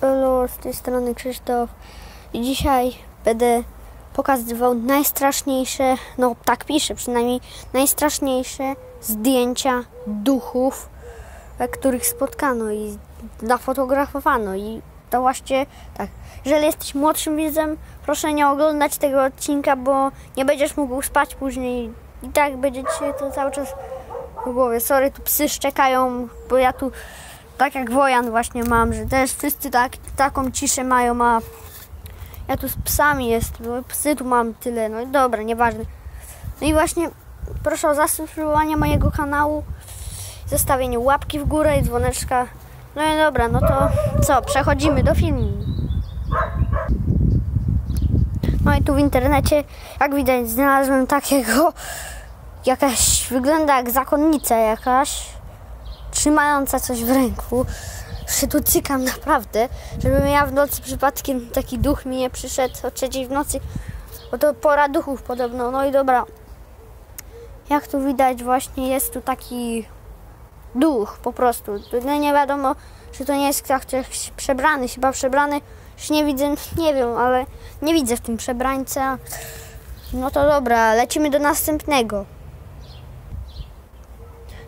Hello, z tej strony Krzysztof i dzisiaj będę pokazywał najstraszniejsze, no tak pisze przynajmniej, najstraszniejsze zdjęcia duchów, których spotkano i nafotografowano i to właśnie tak. Jeżeli jesteś młodszym widzem, proszę nie oglądać tego odcinka, bo nie będziesz mógł spać później i tak będzie ci to cały czas w głowie. Sorry, tu psy szczekają, bo ja tu tak jak Wojan właśnie mam, że też wszyscy tak, taką ciszę mają, a ja tu z psami jest, bo psy tu mam tyle, no dobra, nieważne. No i właśnie proszę o zasubskrybowanie mojego kanału, zostawienie łapki w górę i dzwoneczka. No i dobra, no to co, przechodzimy do filmu. No i tu w internecie, jak widać, znalazłem takiego, jakaś, wygląda jak zakonnica jakaś, trzymająca coś w ręku. Się tu cykam naprawdę, żebym ja w nocy przypadkiem taki duch mi nie przyszedł o trzeciej w nocy, bo to pora duchów podobno. No i dobra, jak tu widać właśnie jest tu taki duch po prostu. No nie wiadomo, czy to nie jest ktoś przebrany, chyba przebrany, już nie widzę, nie wiem, ale nie widzę w tym przebrańca. No to dobra, lecimy do następnego.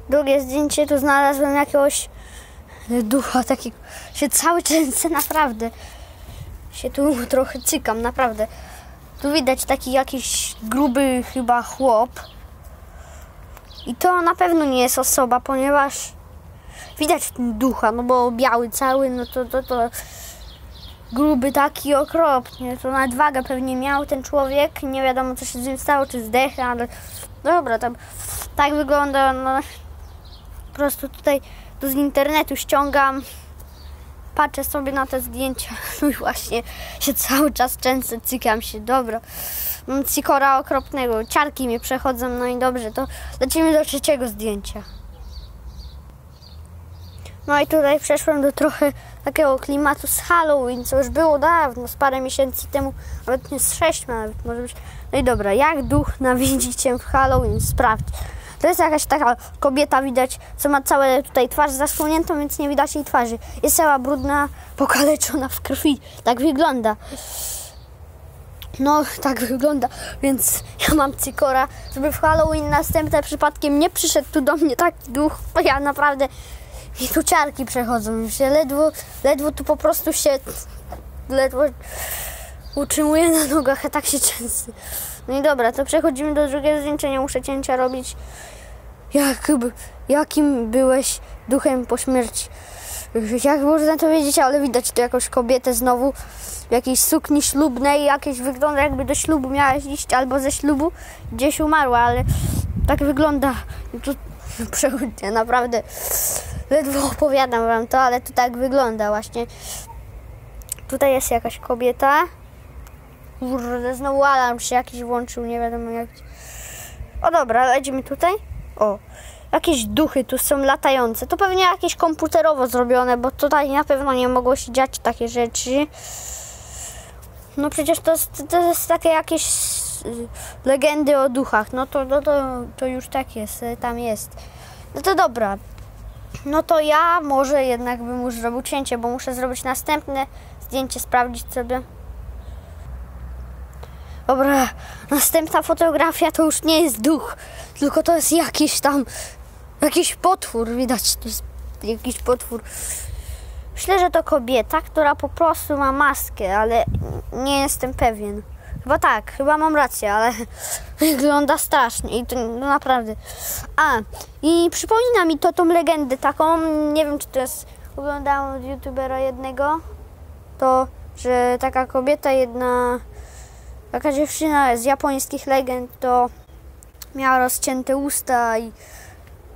Drugie zdjęcie tu znalazłem jakiegoś ducha takiego, się cały czas naprawdę. Się tu trochę cykam, naprawdę. Tu widać taki jakiś gruby chyba chłop. I to na pewno nie jest osoba, ponieważ widać ducha, no bo biały cały, no to, to, to gruby taki okropnie, to nadwagę pewnie miał ten człowiek, nie wiadomo co się z nim stało, czy zdech, ale dobra, tam tak wygląda, no po prostu tutaj tu z internetu ściągam, patrzę sobie na te zdjęcia, no i właśnie się cały czas często cykam się, dobra. Mam cikora okropnego, ciarki mnie przechodzą, no i dobrze, to lecimy do trzeciego zdjęcia. No i tutaj przeszłem do trochę takiego klimatu z Halloween, co już było dawno, z parę miesięcy temu, nawet nie z sześć nawet może być. No i dobra, jak duch nawiedzi cię w Halloween? Sprawdź. To jest jakaś taka kobieta, widać, co ma całe tutaj twarz zasłoniętą, więc nie widać jej twarzy. Jest cała brudna, pokaleczona w krwi. Tak wygląda. No, tak wygląda, więc ja mam cykora, żeby w Halloween następne przypadkiem nie przyszedł tu do mnie taki duch, bo ja naprawdę mi tu ciarki przechodzą, już się ledwo, ledwo tu po prostu się, ledwo utrzymuję na nogach, a tak się często. No i dobra, to przechodzimy do drugiego zdjęcia, nie muszę cięcia robić. Jakby, jakim byłeś duchem po śmierci? Jak można to wiedzieć, ale widać tu jakąś kobietę znowu w jakiejś sukni ślubnej, jakieś wygląda jakby do ślubu miałaś iść, albo ze ślubu gdzieś umarła, ale tak wygląda. Tu przechodzę, naprawdę ledwo opowiadam wam to, ale to tak wygląda właśnie. Tutaj jest jakaś kobieta. Kurde, znowu alarm się jakiś włączył, nie wiadomo jak. O dobra, lecimy tutaj. O, jakieś duchy tu są latające. To pewnie jakieś komputerowo zrobione, bo tutaj na pewno nie mogło się dziać takie rzeczy. No przecież to to jest takie jakieś legendy o duchach. No to, no to, to już tak jest, y, tam jest. No to dobra. No to ja może jednak bym już zrobił cięcie, bo muszę zrobić następne zdjęcie, sprawdzić sobie. Dobra, następna fotografia to już nie jest duch, tylko to jest jakiś tam, jakiś potwór, widać, to jest jakiś potwór. Myślę, że to kobieta, która po prostu ma maskę, ale nie jestem pewien. Chyba tak, chyba mam rację, ale wygląda strasznie i to no naprawdę. A, i przypomina mi to tą legendę taką, nie wiem czy to jest, oglądałam od youtubera jednego, to, że taka kobieta jedna Taka dziewczyna z japońskich legend to miała rozcięte usta i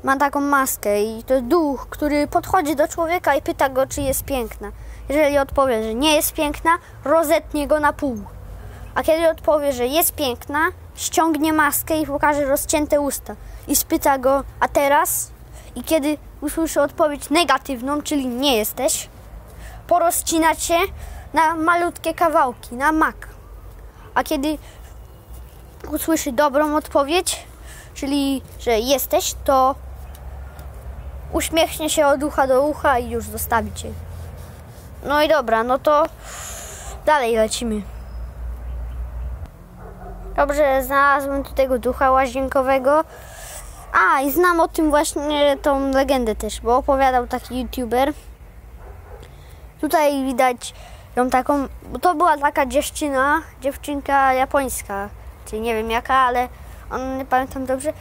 ma taką maskę i to duch, który podchodzi do człowieka i pyta go, czy jest piękna. Jeżeli odpowie, że nie jest piękna, rozetnie go na pół. A kiedy odpowie, że jest piękna, ściągnie maskę i pokaże rozcięte usta. I spyta go, a teraz? I kiedy usłyszy odpowiedź negatywną, czyli nie jesteś, porozcina cię na malutkie kawałki, na mak. A kiedy usłyszy dobrą odpowiedź, czyli że jesteś, to uśmiechnie się od ucha do ucha i już zostawi cię. No i dobra, no to dalej lecimy. Dobrze, znalazłem tu tego ducha łazienkowego. A, i znam o tym właśnie tą legendę też, bo opowiadał taki youtuber. Tutaj widać ją taką, bo to była taka dziewczyna, dziewczynka japońska, czyli nie wiem jaka, ale on nie pamiętam dobrze.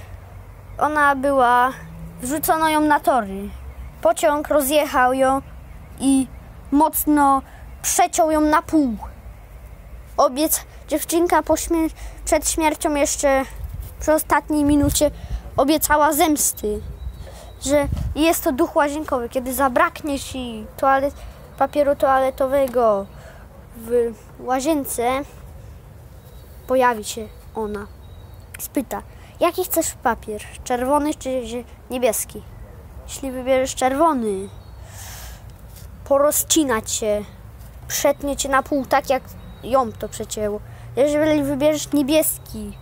Ona była, wrzucono ją na tory. Pociąg rozjechał ją i mocno przeciął ją na pół. Obiec, dziewczynka po śmier- przed śmiercią jeszcze przy ostatniej minucie obiecała zemsty, że jest to duch łazienkowy. Kiedy zabraknie ci toalet, papieru toaletowego w łazience, pojawi się ona. Spyta, jaki chcesz papier? Czerwony czy niebieski? Jeśli wybierzesz czerwony, porozcina cię, przetnie cię na pół, tak jak ją to przecięło. Jeżeli wybierzesz niebieski,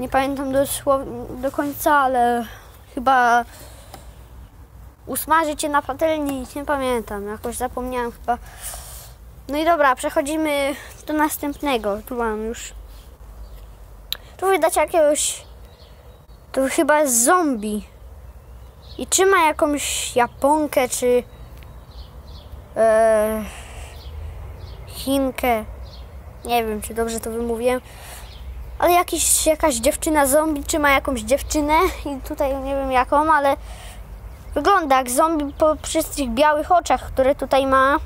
nie pamiętam dosłow- do końca, ale chyba usmaży cię na patelni, nie pamiętam, jakoś zapomniałem chyba. No i dobra, przechodzimy do następnego. Tu mam już. Tu widać jakiegoś. To chyba jest zombie. I trzyma jakąś japonkę czy. E, Chinkę. Nie wiem, czy dobrze to wymówiłem. Ale jakiś, jakaś dziewczyna zombie trzyma jakąś dziewczynę i tutaj nie wiem jaką, ale wygląda jak zombie po wszystkich białych oczach, które tutaj ma.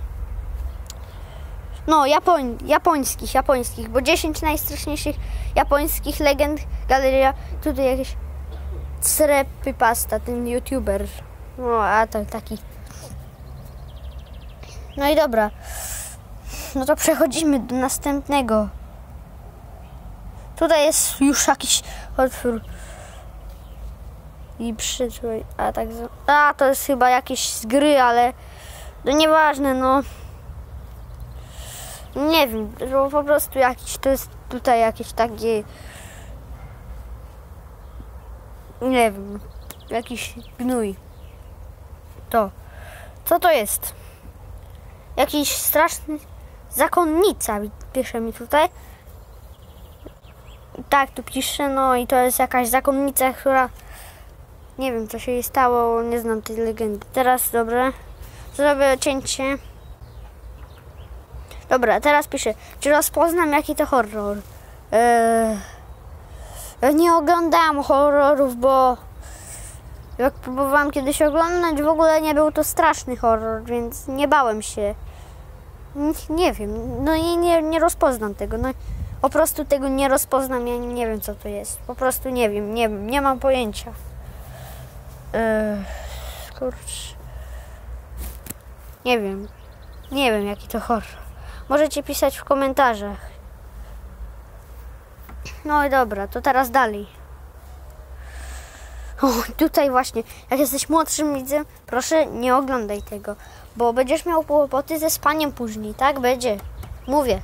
No, Japoń, japońskich, japońskich, bo 10 najstraszniejszych japońskich legend, galeria, tutaj jakieś srepy pasta, ten youtuber. No, a to taki. No i dobra. No to przechodzimy do następnego. Tutaj jest już jakiś otwór. I przyszły, a tak. z- A to jest chyba jakieś z gry, ale. No nieważne, no. Nie wiem, bo po prostu jakiś to jest tutaj jakieś takie. Nie wiem, jakiś gnój. To. Co to jest? Jakiś straszny zakonnica, pisze mi tutaj. Tak, tu pisze, no i to jest jakaś zakonnica, która nie wiem co się jej stało, nie znam tej legendy. Teraz, dobra, zrobię cięcie. Dobra, teraz piszę, czy rozpoznam jaki to horror? Eee, nie oglądałam horrorów, bo jak próbowałam kiedyś oglądać, w ogóle nie był to straszny horror, więc nie bałem się. Nie, nie wiem, no i nie, nie rozpoznam tego. No, po prostu tego nie rozpoznam, ja nie wiem co to jest. Po prostu nie wiem, nie nie mam pojęcia. Eee, kurcz. Nie wiem. Nie wiem jaki to horror. Możecie pisać w komentarzach. No i dobra, to teraz dalej. O, tutaj właśnie, jak jesteś młodszym widzem, proszę nie oglądaj tego, bo będziesz miał kłopoty ze spaniem później, tak? Będzie. Mówię.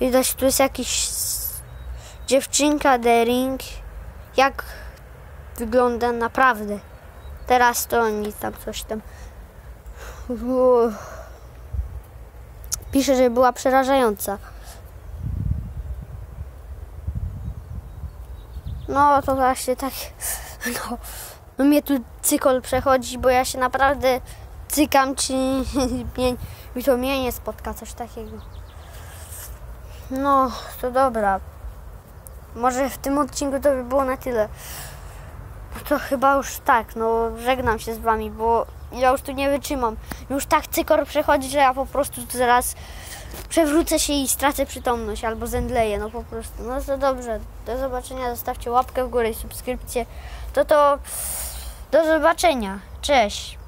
Widać, tu jest jakiś dziewczynka Dering. Jak wygląda naprawdę. Teraz to nic tam, coś tam. Pisze, że była przerażająca. No to właśnie tak. No, no mnie tu cykol przechodzi, bo ja się naprawdę cykam, czy mnie, mi to mnie nie spotka coś takiego. No, to dobra. Może w tym odcinku to by było na tyle. To chyba już tak, no żegnam się z wami, bo ja już tu nie wytrzymam. Już tak cykor przechodzi, że ja po prostu zaraz przewrócę się i stracę przytomność albo zemdleję, no po prostu. No to dobrze, do zobaczenia, zostawcie łapkę w górę i subskrypcję. To to do zobaczenia, cześć.